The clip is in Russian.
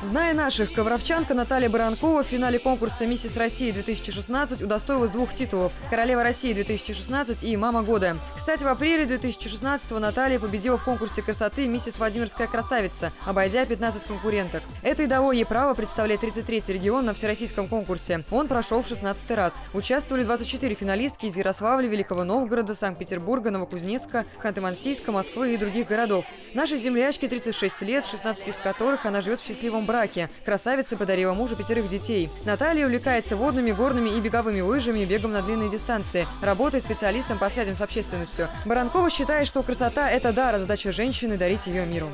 Зная наших, ковровчанка Наталья Баранкова в финале конкурса «Миссис России-2016» удостоилась двух титулов – «Королева России-2016» и «Мама года». Кстати, в апреле 2016 Наталья победила в конкурсе красоты «Миссис Владимирская красавица», обойдя 15 конкуренток. Это и дало ей право представлять 33-й регион на всероссийском конкурсе. Он прошел в 16 раз. Участвовали 24 финалистки из Ярославля, Великого Новгорода, Санкт-Петербурга, Новокузнецка, Ханты-Мансийска, Москвы и других городов. Нашей землячке 36 лет, 16 из которых она живет в счастливом браке. Красавица подарила мужу пятерых детей. Наталья увлекается водными, горными и беговыми лыжами, бегом на длинные дистанции. Работает специалистом по связям с общественностью. Баранкова считает, что красота – это дар, а задача женщины – дарить ее миру.